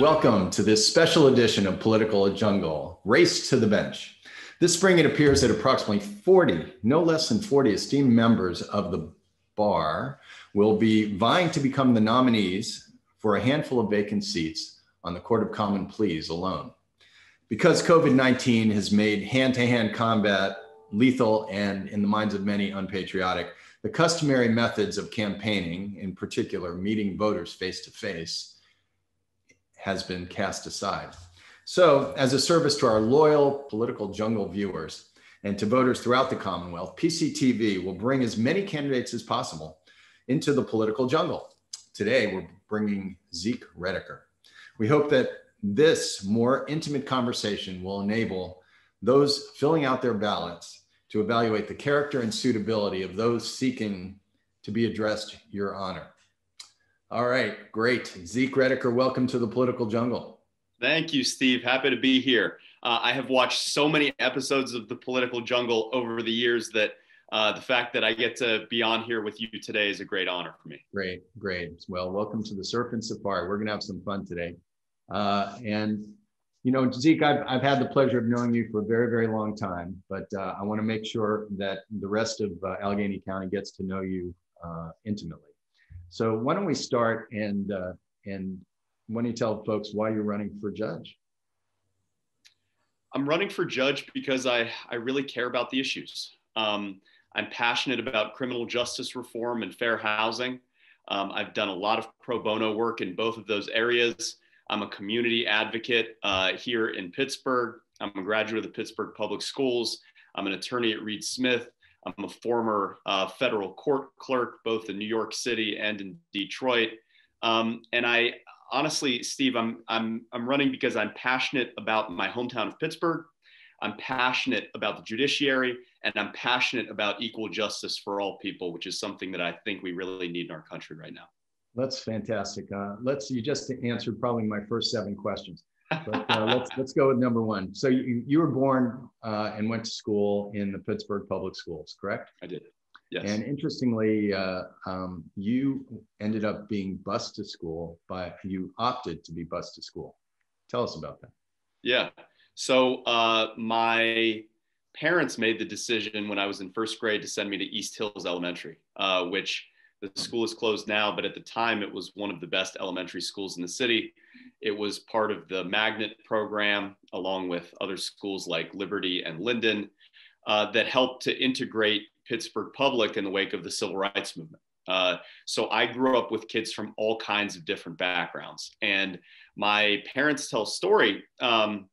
Welcome to this special edition of Political Jungle, Race to the Bench. This spring, it appears that approximately 40, no less than 40 esteemed members of the bar will be vying to become the nominees for a handful of vacant seats on the Court of Common Pleas alone. Because COVID 19 has made hand to hand combat lethal and, in the minds of many, unpatriotic, the customary methods of campaigning, in particular, meeting voters face to face, has been cast aside. So, as a service to our loyal political jungle viewers and to voters throughout the Commonwealth, PCTV will bring as many candidates as possible into the political jungle. Today, we're bringing Zeke Rediker. We hope that this more intimate conversation will enable those filling out their ballots to evaluate the character and suitability of those seeking to be addressed your honor. All right, great. Zeke Rediker, welcome to the political jungle. Thank you, Steve. Happy to be here. Uh, I have watched so many episodes of the political jungle over the years that uh, the fact that I get to be on here with you today is a great honor for me. Great, great. Well, welcome to the Surf and Safari. We're going to have some fun today. Uh, and you know, Zeke, I've, I've had the pleasure of knowing you for a very, very long time, but uh, I want to make sure that the rest of uh, Allegheny County gets to know you uh, intimately. So why don't we start and, uh, and why don't you tell folks why you're running for judge? I'm running for judge because I, I really care about the issues. Um, I'm passionate about criminal justice reform and fair housing. Um, I've done a lot of pro bono work in both of those areas. I'm a community advocate uh, here in Pittsburgh. I'm a graduate of the Pittsburgh Public Schools. I'm an attorney at Reed Smith. I'm a former uh, federal court clerk, both in New York City and in Detroit. Um, and I honestly, Steve, I'm, I'm, I'm running because I'm passionate about my hometown of Pittsburgh. I'm passionate about the judiciary and I'm passionate about equal justice for all people, which is something that I think we really need in our country right now. That's fantastic. Uh, let's you just answered probably my first seven questions, but uh, let's let's go with number one. So you, you were born uh, and went to school in the Pittsburgh Public Schools, correct? I did. Yes. And interestingly, uh, um, you ended up being bused to school by you opted to be bused to school. Tell us about that. Yeah. So uh, my parents made the decision when I was in first grade to send me to East Hills Elementary, uh, which the school is closed now, but at the time it was one of the best elementary schools in the city. It was part of the Magnet program, along with other schools like Liberty and Linden, uh, that helped to integrate Pittsburgh Public in the wake of the civil rights movement. Uh, so I grew up with kids from all kinds of different backgrounds. And my parents tell a story um,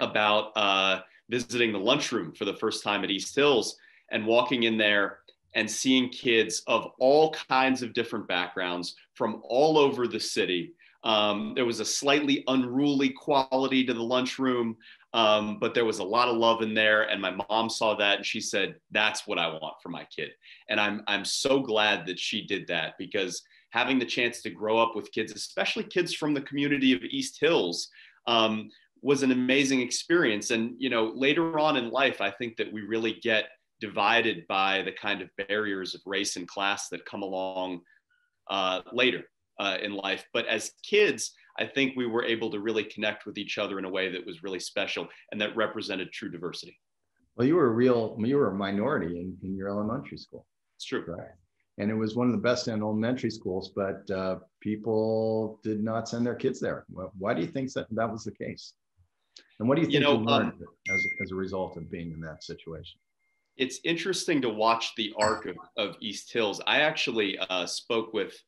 about uh, visiting the lunchroom for the first time at East Hills and walking in there and seeing kids of all kinds of different backgrounds from all over the city. Um, there was a slightly unruly quality to the lunchroom, um, but there was a lot of love in there. And my mom saw that and she said, That's what I want for my kid. And I'm, I'm so glad that she did that because having the chance to grow up with kids, especially kids from the community of East Hills, um, was an amazing experience. And, you know, later on in life, I think that we really get divided by the kind of barriers of race and class that come along uh, later uh, in life. But as kids, I think we were able to really connect with each other in a way that was really special and that represented true diversity. Well, you were a real, you were a minority in, in your elementary school. It's true. Right. And it was one of the best in elementary schools, but uh, people did not send their kids there. Why do you think that that was the case? And what do you think you, know, you learned um, as, as a result of being in that situation? It's interesting to watch the arc of, of East Hills. I actually uh, spoke with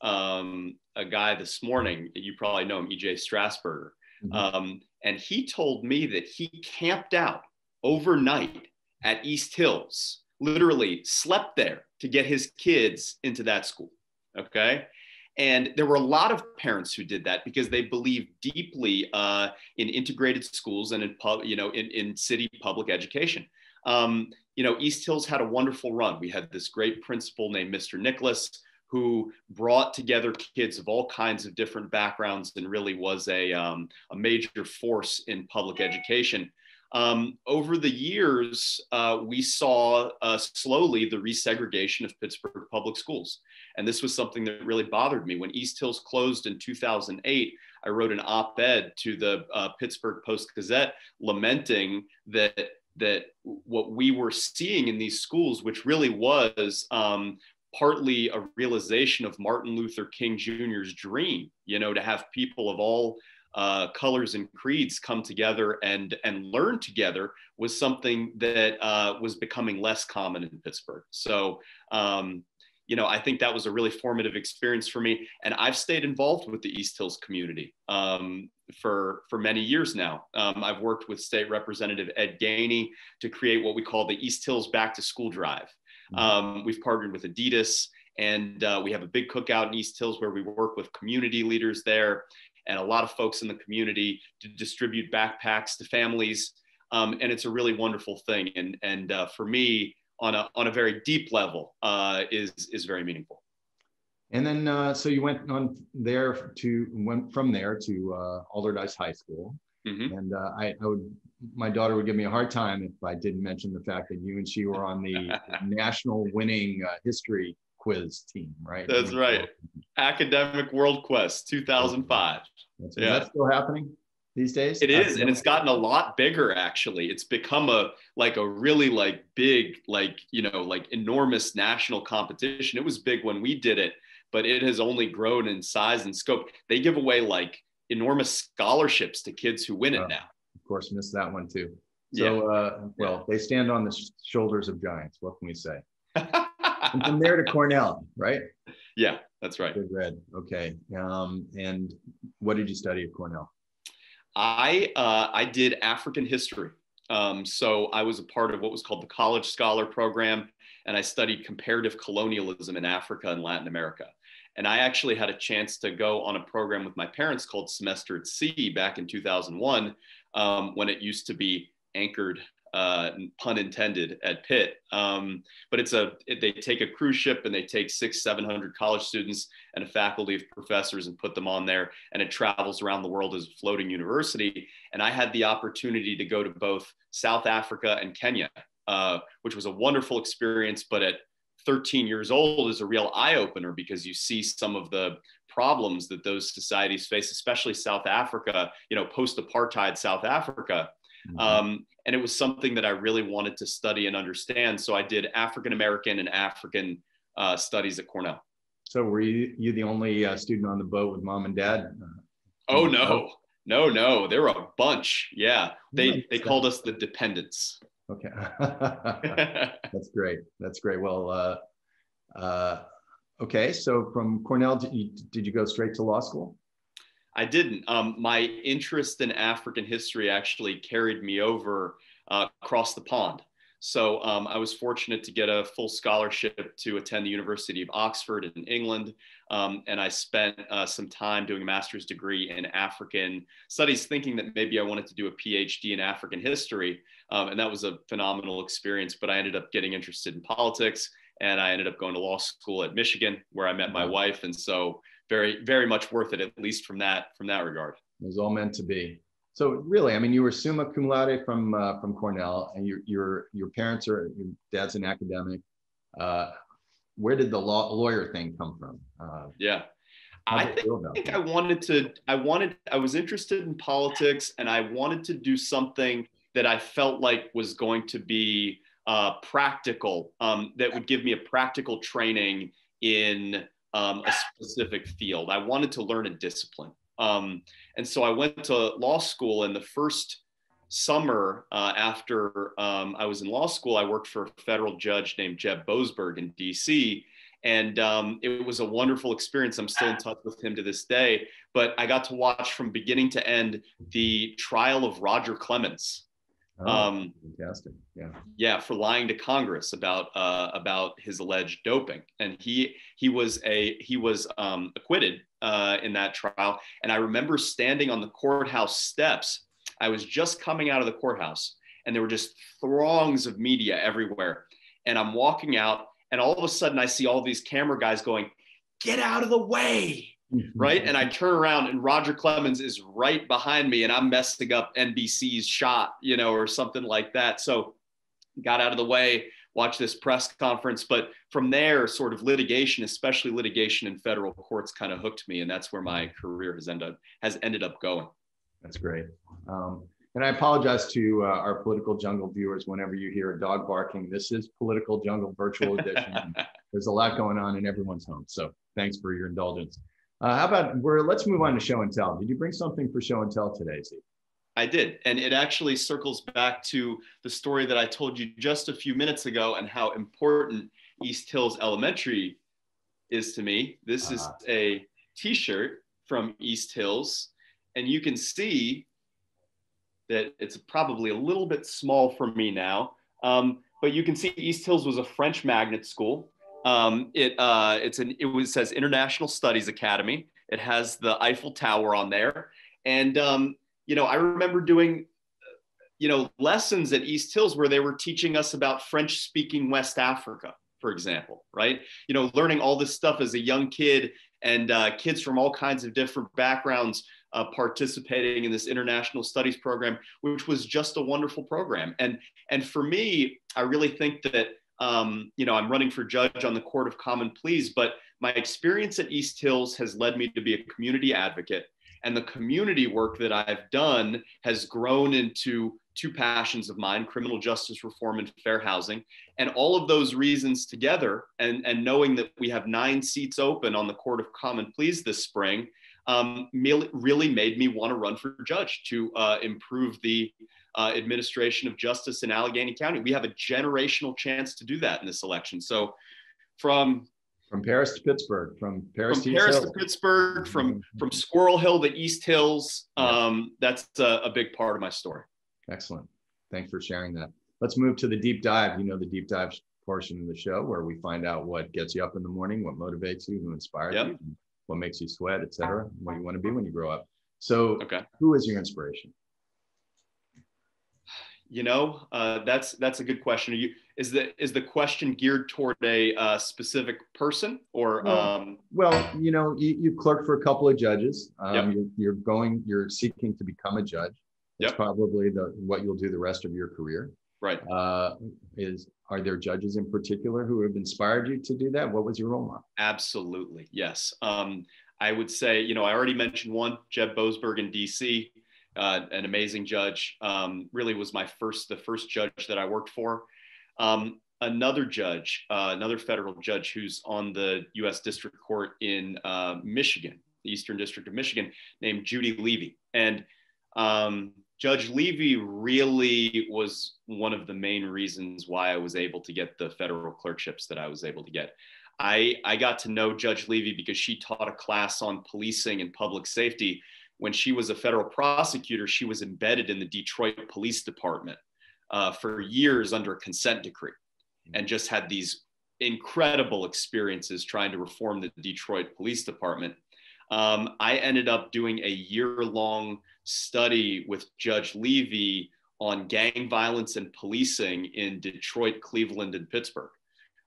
um, a guy this morning. You probably know him, EJ Strasburger. Mm-hmm. Um, and he told me that he camped out overnight at East Hills, literally slept there to get his kids into that school. Okay. And there were a lot of parents who did that because they believe deeply uh, in integrated schools and in, pub, you know, in, in city public education. Um, you know, East Hills had a wonderful run. We had this great principal named Mr. Nicholas who brought together kids of all kinds of different backgrounds and really was a, um, a major force in public education. Um, over the years, uh, we saw uh, slowly the resegregation of Pittsburgh public schools. And this was something that really bothered me. When East Hills closed in 2008, I wrote an op ed to the uh, Pittsburgh Post Gazette lamenting that that what we were seeing in these schools, which really was um, partly a realization of Martin Luther King Jr.'s dream, you know, to have people of all uh, colors and creeds come together and and learn together was something that uh, was becoming less common in Pittsburgh. So. Um, you know, I think that was a really formative experience for me, and I've stayed involved with the East Hills community um, for for many years now. Um, I've worked with State Representative Ed Gainey to create what we call the East Hills Back to School Drive. Mm-hmm. Um, we've partnered with Adidas, and uh, we have a big cookout in East Hills where we work with community leaders there and a lot of folks in the community to distribute backpacks to families. Um, and it's a really wonderful thing. And, and uh, for me, on a, on a very deep level, uh, is, is very meaningful. And then, uh, so you went on there to, went from there to uh, Allderdice High School. Mm-hmm. And uh, I, I would, my daughter would give me a hard time if I didn't mention the fact that you and she were on the national winning uh, history quiz team, right? That's right. Academic World Quest 2005. That's, yeah. That's still happening these days? It is, and it's gotten a lot bigger actually. It's become a like a really like big, like, you know, like enormous national competition. It was big when we did it, but it has only grown in size and scope. They give away like enormous scholarships to kids who win it uh, now. Of course, missed that one too. So, yeah. uh, well, they stand on the sh- shoulders of giants. What can we say? from there to Cornell, right? Yeah, that's right. Good red. Okay. Um, and what did you study at Cornell? I uh, I did African history. Um, so I was a part of what was called the College Scholar Program, and I studied comparative colonialism in Africa and Latin America. And I actually had a chance to go on a program with my parents called Semester at Sea back in 2001, um, when it used to be anchored uh, pun intended, at Pitt. Um, but it's a it, they take a cruise ship and they take six, seven hundred college students and a faculty of professors and put them on there, and it travels around the world as a floating university. And I had the opportunity to go to both South Africa and Kenya, uh, which was a wonderful experience. But at 13 years old is a real eye opener because you see some of the problems that those societies face, especially South Africa, you know, post apartheid South Africa. Mm-hmm. Um, and it was something that I really wanted to study and understand. So I did African American and African uh, studies at Cornell. So were you, you the only uh, student on the boat with mom and dad? oh no, no, no, there were a bunch. Yeah, they they called us the dependents. Okay, that's great. That's great. Well, uh, uh, okay. So from Cornell, did you, did you go straight to law school? I didn't. Um, my interest in African history actually carried me over uh, across the pond. So um, I was fortunate to get a full scholarship to attend the University of Oxford in England. Um, and I spent uh, some time doing a master's degree in African studies, thinking that maybe I wanted to do a PhD in African history. Um, and that was a phenomenal experience. But I ended up getting interested in politics and I ended up going to law school at Michigan, where I met my wife. And so very very much worth it at least from that from that regard it was all meant to be so really i mean you were summa cum laude from uh, from cornell and your your your parents are your dad's an academic uh, where did the law, lawyer thing come from uh, yeah I think, think I wanted to, I wanted, I was interested in politics and I wanted to do something that I felt like was going to be uh, practical, um, that would give me a practical training in um, a specific field. I wanted to learn a discipline. Um, and so I went to law school, and the first summer uh, after um, I was in law school, I worked for a federal judge named Jeb Boasberg in DC. And um, it was a wonderful experience. I'm still in touch with him to this day. But I got to watch from beginning to end the trial of Roger Clemens, Oh, um, fantastic. Yeah. Yeah, for lying to Congress about uh, about his alleged doping, and he he was a he was um, acquitted uh, in that trial. And I remember standing on the courthouse steps. I was just coming out of the courthouse, and there were just throngs of media everywhere. And I'm walking out, and all of a sudden I see all these camera guys going, "Get out of the way!" Right? And I turn around and Roger Clemens is right behind me and I'm messing up NBC's shot, you know, or something like that. So got out of the way, watch this press conference. But from there, sort of litigation, especially litigation in federal courts, kind of hooked me, and that's where my career has ended up has ended up going. That's great. Um, and I apologize to uh, our political jungle viewers whenever you hear a dog barking. This is political jungle virtual edition. There's a lot going on in everyone's home, so thanks for your indulgence. Uh, how about we're let's move on to show and tell. Did you bring something for show and tell today, Steve? I did. And it actually circles back to the story that I told you just a few minutes ago and how important East Hills Elementary is to me. This uh-huh. is a t shirt from East Hills. And you can see that it's probably a little bit small for me now. Um, but you can see East Hills was a French magnet school. Um, it, uh, it's an, it was, says International Studies Academy. It has the Eiffel Tower on there. And um, you know, I remember doing, you know, lessons at East Hills where they were teaching us about French speaking West Africa, for example, right? You know, learning all this stuff as a young kid and uh, kids from all kinds of different backgrounds uh, participating in this international studies program, which was just a wonderful program. And, and for me, I really think that, um, you know, I'm running for judge on the Court of Common Pleas, but my experience at East Hills has led me to be a community advocate and the community work that I've done has grown into two passions of mine criminal justice reform and fair housing. And all of those reasons together, and, and knowing that we have nine seats open on the Court of Common Pleas this spring, um, really made me want to run for judge to uh, improve the uh, administration of justice in Allegheny County. We have a generational chance to do that in this election. So, from from Paris to Pittsburgh, from Paris, from to, Paris to Pittsburgh, from mm-hmm. from Squirrel Hill to East Hills. Um, that's a, a, big part of my story. Excellent. Thanks for sharing that. Let's move to the deep dive. You know the deep dive portion of the show where we find out what gets you up in the morning, what motivates you, who inspires yep. you, what makes you sweat, etc. What you want to be when you grow up. So, okay. who is your inspiration? You know, uh, that's that's a good question. Are you is the is the question geared toward a uh, specific person or well, um, well you know you, you clerked for a couple of judges. Um, yep. you're, you're, going you're seeking to become a judge. That's yep. probably the what you'll do the rest of your career. Right. Uh, is are there judges in particular who have inspired you to do that? What was your role model? Absolutely yes. Um, i would say you know i already mentioned one jeb boasberg in dc uh, an amazing judge um, really was my first the first judge that i worked for um, another judge, uh, another federal judge who's on the U.S. District Court in uh, Michigan, the Eastern District of Michigan, named Judy Levy. And um, Judge Levy really was one of the main reasons why I was able to get the federal clerkships that I was able to get. I, I got to know Judge Levy because she taught a class on policing and public safety. When she was a federal prosecutor, she was embedded in the Detroit Police Department uh, for years under a consent decree and just had these incredible experiences trying to reform the Detroit Police Department. Um, I ended up doing a year long study with Judge Levy on gang violence and policing in Detroit, Cleveland, and Pittsburgh.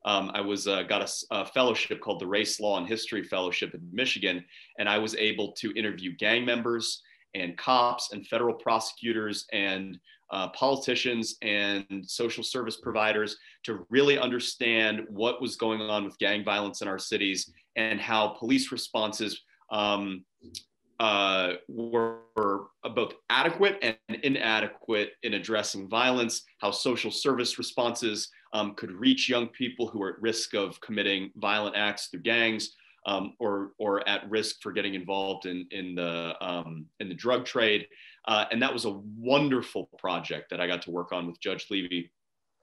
Um, I was uh, got a, a, fellowship called the Race Law and History Fellowship in Michigan, and I was able to interview gang members and cops and federal prosecutors and uh, politicians and social service providers to really understand what was going on with gang violence in our cities and how police responses um, uh, were, were, both adequate and inadequate in addressing violence, how social service responses um, could reach young people who are at risk of committing violent acts through gangs. Um, or, or at risk for getting involved in, in, the, um, in the drug trade. Uh, and that was a wonderful project that I got to work on with Judge Levy.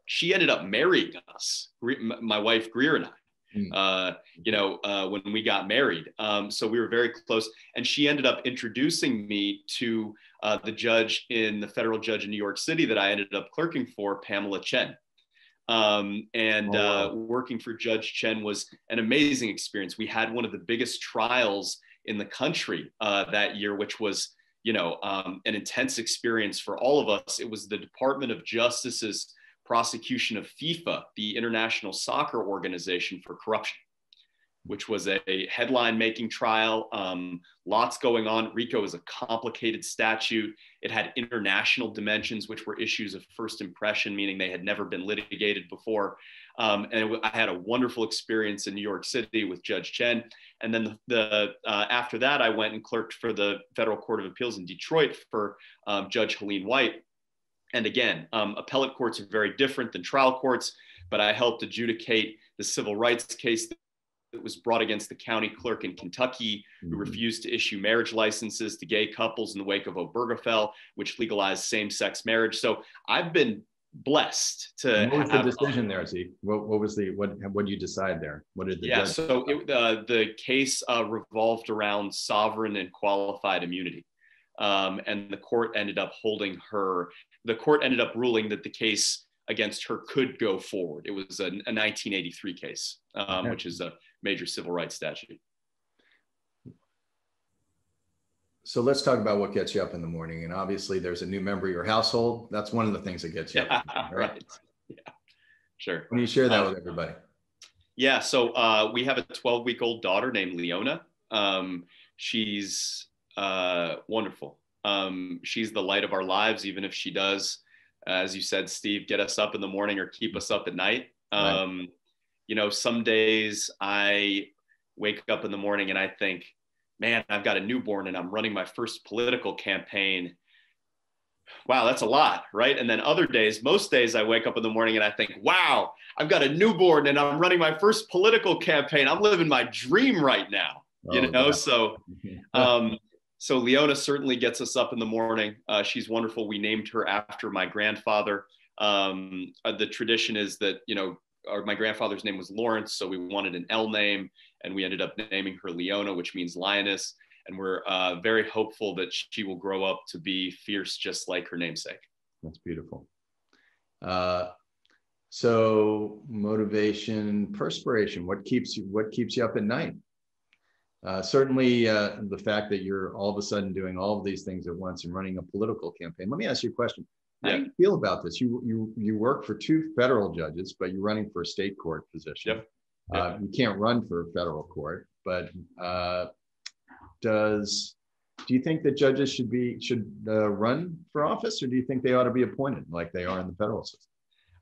She ended up marrying us, my wife Greer and I. Mm. Uh, you know, uh, when we got married. Um, so we were very close. And she ended up introducing me to uh, the judge in the federal judge in New York City that I ended up clerking for, Pamela Chen. Um, and oh, wow. Uh, working for Judge Chen was an amazing experience. We had one of the biggest trials in the country uh, that year, which was you know, um, an intense experience for all of us. It was the Department of Justice's prosecution of FIFA, the international soccer organization for corruption. Which was a headline making trial. Um, lots going on. RICO is a complicated statute. It had international dimensions, which were issues of first impression, meaning they had never been litigated before. Um, and I had a wonderful experience in New York City with Judge Chen. And then the, the uh, after that, I went and clerked for the Federal Court of Appeals in Detroit for um, Judge Helene White. And again, um, appellate courts are very different than trial courts, but I helped adjudicate the civil rights case that was brought against the county clerk in Kentucky who mm-hmm. refused to issue marriage licenses to gay couples in the wake of Obergefell, which legalized same-sex marriage. So I've been blessed to. what was the decision there, Zeke? What, what, was the what? What did you decide there? What did the yeah? So it, uh, the case uh, revolved around sovereign and qualified immunity, um, and the court ended up holding her. The court ended up ruling that the case against her could go forward. It was a, a 1983 case, um, which is a major civil rights statute. So let's talk about what gets you up in the morning. And obviously, there's a new member of your household. That's one of the things that gets you yeah, up. Right? right. Yeah, sure. Can you share that um, with everybody? Yeah. So uh, we have a 12 week old daughter named Leona. Um, she's uh, wonderful. Um, she's the light of our lives, even if she does, as you said, Steve, get us up in the morning or keep us up at night. Um, right you know, some days I wake up in the morning and I think, man, I've got a newborn and I'm running my first political campaign. Wow, that's a lot, right? And then other days, most days I wake up in the morning and I think, wow, I've got a newborn and I'm running my first political campaign. I'm living my dream right now, you oh, know? Yeah. So, um, so Leona certainly gets us up in the morning. Uh, she's wonderful. We named her after my grandfather. Um, uh, the tradition is that, you know, our, my grandfather's name was Lawrence, so we wanted an L name, and we ended up naming her Leona, which means lioness. And we're uh, very hopeful that she will grow up to be fierce, just like her namesake. That's beautiful. Uh, so motivation, perspiration. What keeps you? What keeps you up at night? Uh, certainly, uh, the fact that you're all of a sudden doing all of these things at once and running a political campaign. Let me ask you a question. How yeah. do you feel about this? You you you work for two federal judges, but you're running for a state court position. Yep. yep. Uh, you can't run for a federal court, but uh, does do you think that judges should be should uh, run for office, or do you think they ought to be appointed like they are in the federal system?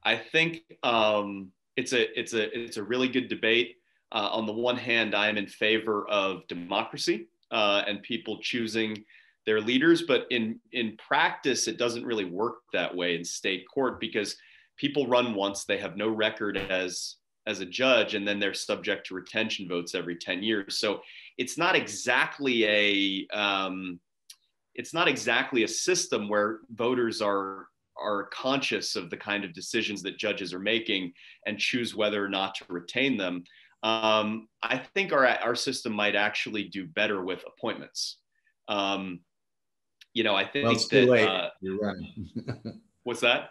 I think um, it's a it's a it's a really good debate. Uh, on the one hand, I am in favor of democracy uh, and people choosing their leaders but in in practice it doesn't really work that way in state court because people run once they have no record as as a judge and then they're subject to retention votes every 10 years. So it's not exactly a um, it's not exactly a system where voters are are conscious of the kind of decisions that judges are making and choose whether or not to retain them. Um, i think our, our system might actually do better with appointments. Um, you know, I think well, it's that, too late. Uh, You're running. what's that?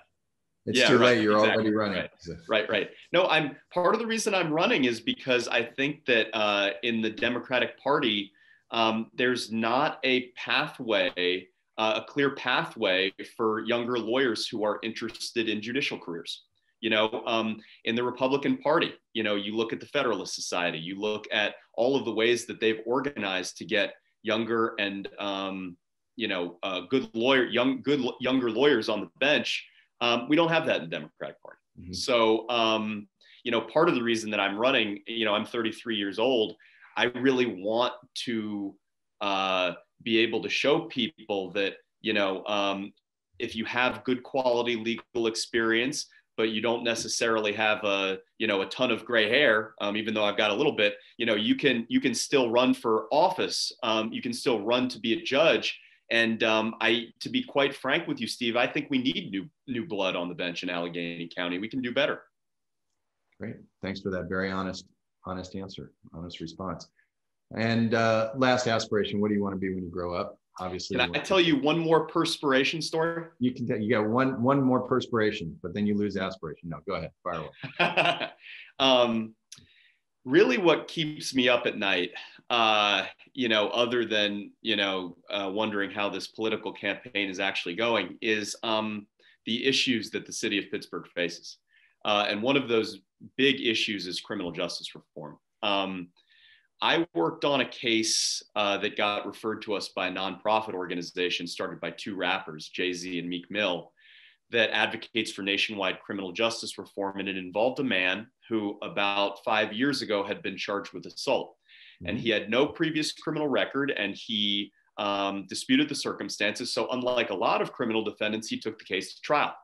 It's yeah, too right, late. You're exactly. already running. Right. right, right. No, I'm part of the reason I'm running is because I think that uh, in the Democratic Party, um, there's not a pathway, uh, a clear pathway for younger lawyers who are interested in judicial careers. You know, um, in the Republican Party, you know, you look at the Federalist Society, you look at all of the ways that they've organized to get younger and um, you know, uh, good lawyer, young, good younger lawyers on the bench. Um, we don't have that in the Democratic Party. Mm-hmm. So, um, you know, part of the reason that I'm running, you know, I'm 33 years old. I really want to uh, be able to show people that, you know, um, if you have good quality legal experience, but you don't necessarily have a you know a ton of gray hair um, even though i've got a little bit you know you can you can still run for office um, you can still run to be a judge and um, I, to be quite frank with you, Steve, I think we need new new blood on the bench in Allegheny County. We can do better. Great, thanks for that very honest honest answer, honest response. And uh, last aspiration: What do you want to be when you grow up? Obviously, can I tell you one more perspiration story? You can. Tell, you got one one more perspiration, but then you lose aspiration. No, go ahead, fire away. um, really, what keeps me up at night uh, you know, other than you know, uh, wondering how this political campaign is actually going, is um, the issues that the city of Pittsburgh faces. Uh, and one of those big issues is criminal justice reform. Um, I worked on a case uh, that got referred to us by a nonprofit organization started by two rappers, Jay Z and Meek Mill, that advocates for nationwide criminal justice reform. And it involved a man who, about five years ago, had been charged with assault. And mm-hmm. he had no previous criminal record and he um, disputed the circumstances. So, unlike a lot of criminal defendants, he took the case to trial.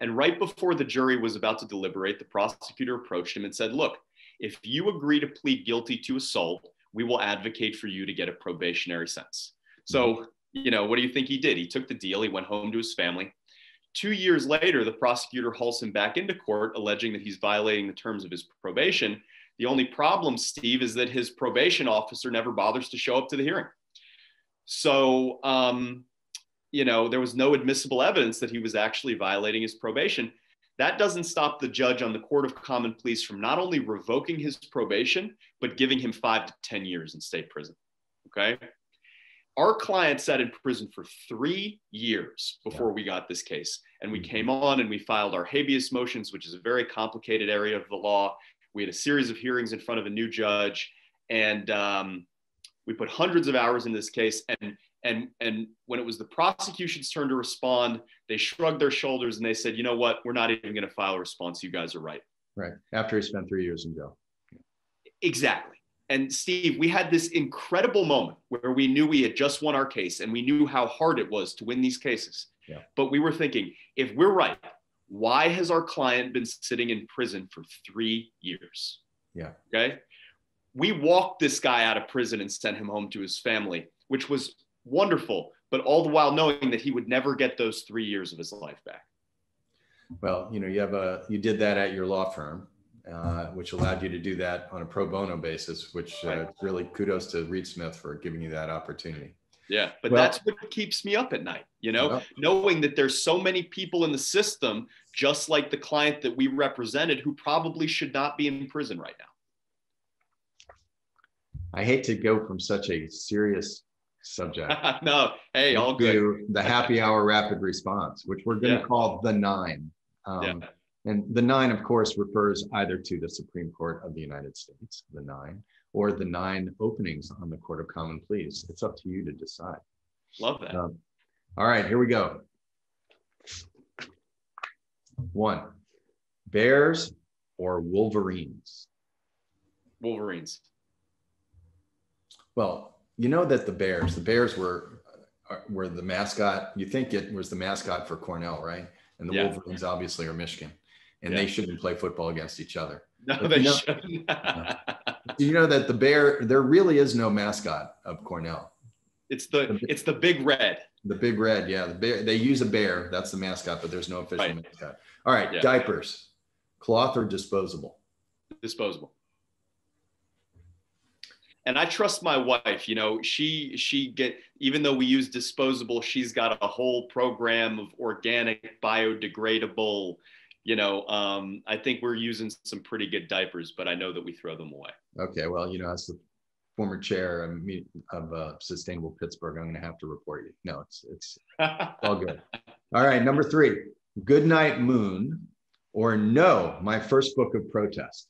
And right before the jury was about to deliberate, the prosecutor approached him and said, Look, if you agree to plead guilty to assault, we will advocate for you to get a probationary sentence. So, you know, what do you think he did? He took the deal, he went home to his family. Two years later, the prosecutor hauls him back into court, alleging that he's violating the terms of his probation. The only problem, Steve, is that his probation officer never bothers to show up to the hearing. So, um, you know, there was no admissible evidence that he was actually violating his probation. That doesn't stop the judge on the Court of Common Pleas from not only revoking his probation, but giving him five to 10 years in state prison. Okay. Our client sat in prison for three years before we got this case. And we came mm-hmm. on and we filed our habeas motions, which is a very complicated area of the law. We had a series of hearings in front of a new judge. And um, we put hundreds of hours in this case. And and, and when it was the prosecution's turn to respond, they shrugged their shoulders and they said, you know what, we're not even going to file a response. You guys are right. Right. After he spent three years in jail. Exactly. And Steve, we had this incredible moment where we knew we had just won our case and we knew how hard it was to win these cases. Yeah. But we were thinking, if we're right, why has our client been sitting in prison for three years? Yeah. Okay. We walked this guy out of prison and sent him home to his family, which was wonderful, but all the while knowing that he would never get those three years of his life back. Well, you know, you have a you did that at your law firm, uh, which allowed you to do that on a pro bono basis, which uh, really kudos to Reed Smith for giving you that opportunity. Yeah, but well, that's what keeps me up at night, you know, well, knowing that there's so many people in the system, just like the client that we represented, who probably should not be in prison right now. I hate to go from such a serious subject. no, hey, all good. the happy hour rapid response, which we're going to yeah. call the nine. Um, yeah. And the nine, of course, refers either to the Supreme Court of the United States, the nine, or the nine openings on the Court of Common Pleas. It's up to you to decide. Love that. Um, all right, here we go. One, Bears or Wolverines? Wolverines. Well, you know that the Bears, the Bears were were the mascot. You think it was the mascot for Cornell, right? And the yeah. Wolverines obviously are Michigan, and yeah. they shouldn't play football against each other. No, but they you know, shouldn't. you know that the bear? There really is no mascot of Cornell. It's the, it's the big red. The big red, yeah. The bear. They use a bear. That's the mascot, but there's no official right. mascot. All right, yeah. diapers, cloth or disposable? Disposable and I trust my wife. You know, she she get even though we use disposable, she's got a whole program of organic, biodegradable. You know, um, I think we're using some pretty good diapers, but I know that we throw them away. Okay, well, you know, as the former chair of uh, Sustainable Pittsburgh, I'm going to have to report you. No, it's it's all good. All right, number three, Goodnight Moon, or No, my first book of protest.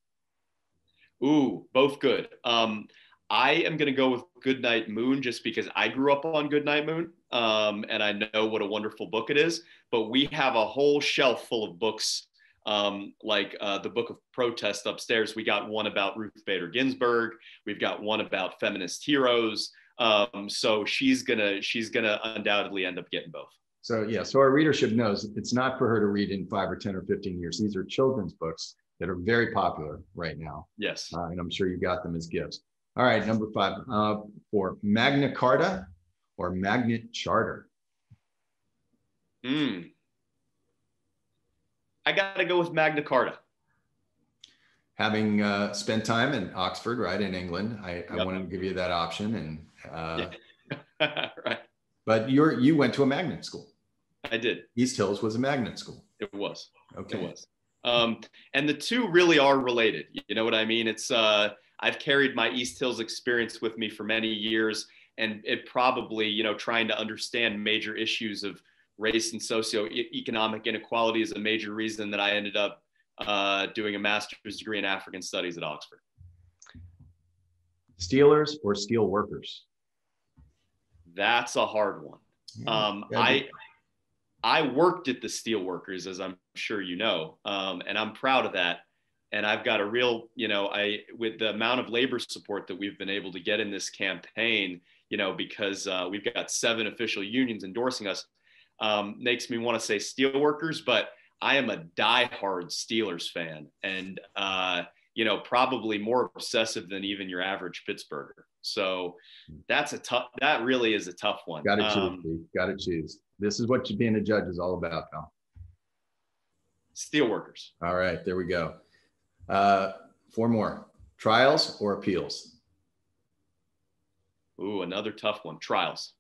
Ooh, both good. Um, I am going to go with Goodnight Moon just because I grew up on Goodnight Moon um, and I know what a wonderful book it is. But we have a whole shelf full of books um, like uh, the Book of Protest upstairs. We got one about Ruth Bader Ginsburg. We've got one about feminist heroes. Um, so she's gonna she's gonna undoubtedly end up getting both. So yeah, so our readership knows it's not for her to read in five or ten or fifteen years. These are children's books that are very popular right now. Yes, uh, and I'm sure you got them as gifts. All right, number five uh, for Magna Carta or Magnet Charter. Hmm. I got to go with Magna Carta. Having uh, spent time in Oxford, right in England, I, yep. I wanted to give you that option, and uh, yeah. right. But you're you went to a magnet school. I did. East Hills was a magnet school. It was. Okay. It was. Um, and the two really are related. You know what I mean? It's uh, I've carried my East Hills experience with me for many years, and it probably, you know, trying to understand major issues of race and socioeconomic inequality is a major reason that I ended up uh, doing a master's degree in African studies at Oxford. Steelers or steel workers? That's a hard one. Yeah, um, I I worked at the Steelworkers, as I'm sure you know, um, and I'm proud of that. And I've got a real, you know, I with the amount of labor support that we've been able to get in this campaign, you know, because uh, we've got seven official unions endorsing us, um, makes me want to say Steelworkers, but I am a diehard Steelers fan, and uh, you know, probably more obsessive than even your average Pittsburgher. So that's a tough. That really is a tough one. Got to um, choose. Got to choose. This is what being a judge is all about, pal. Steelworkers. All right, there we go. Uh, four more. Trials or appeals? Ooh, another tough one. Trials.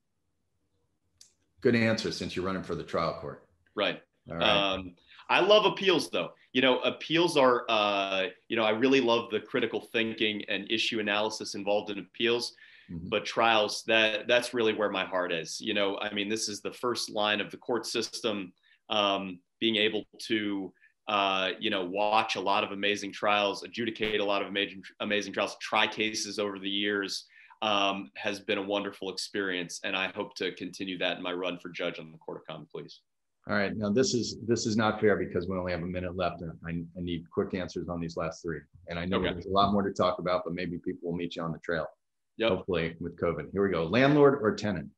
Good answer since you're running for the trial court. Right. All right. Um, I love appeals though. You know, appeals are, uh, you know, I really love the critical thinking and issue analysis involved in appeals. Mm-hmm. But trials, that that's really where my heart is. You know, I mean, this is the first line of the court system. Um, being able to, uh, you know, watch a lot of amazing trials, adjudicate a lot of amazing amazing trials, try cases over the years. Um, has been a wonderful experience, and I hope to continue that in my run for judge on the Court of Common Pleas. All right, now this is this is not fair because we only have a minute left, and I, I need quick answers on these last three. And I know okay. there's a lot more to talk about, but maybe people will meet you on the trail. Yep. Hopefully, with COVID. Here we go. Landlord or tenant?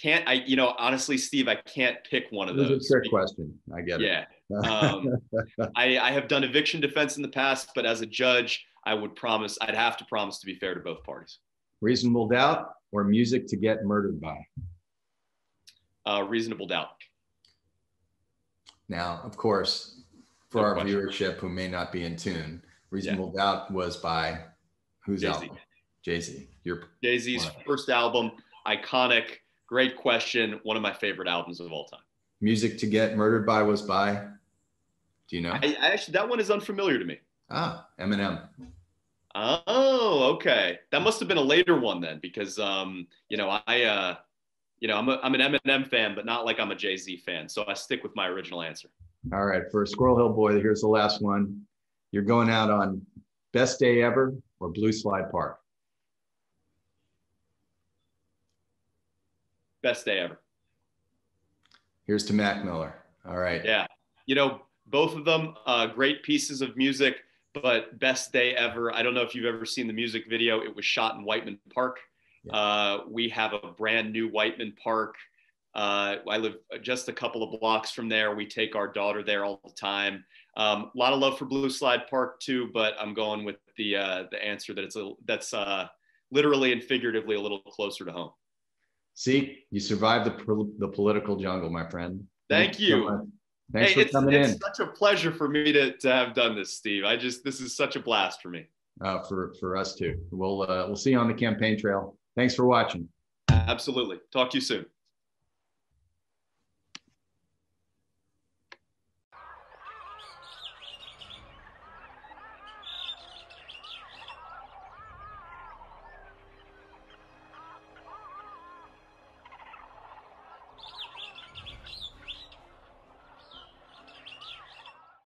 Can't I? You know, honestly, Steve, I can't pick one of those. It's a trick question. I get it. Yeah. um, I, I have done eviction defense in the past, but as a judge, I would promise I'd have to promise to be fair to both parties. Reasonable doubt or music to get murdered by? uh, reasonable doubt. Now, of course, for no our question. viewership who may not be in tune, Reasonable yeah. Doubt was by who's Jay-Z. album? Jay Z. Your Jay Z's first album, iconic, great question, one of my favorite albums of all time. Music to Get Murdered by was by. Do you know? I, I actually that one is unfamiliar to me. Ah, Eminem. Oh, okay. That must have been a later one then, because um, you know, I uh, you know, I'm, a, I'm an Eminem fan, but not like I'm a Jay Z fan. So I stick with my original answer. All right. For Squirrel Hill Boy, here's the last one. You're going out on Best Day Ever or Blue Slide Park? Best Day Ever. Here's to Mac Miller. All right. Yeah. You know, both of them uh, great pieces of music, but Best Day Ever. I don't know if you've ever seen the music video. It was shot in Wightman Park. Uh, we have a brand new Wightman Park. Uh, I live just a couple of blocks from there. We take our daughter there all the time. Um, a lot of love for Blue Slide Park too, but I'm going with the uh, the answer that it's a that's uh, literally and figuratively a little closer to home. See, you survived the the political jungle, my friend. Thank Thanks you. So Thanks hey, for it's, coming it's in. such a pleasure for me to, to have done this, Steve. I just this is such a blast for me. Uh, for for us too. We'll uh, we'll see you on the campaign trail. Thanks for watching. Absolutely. Talk to you soon.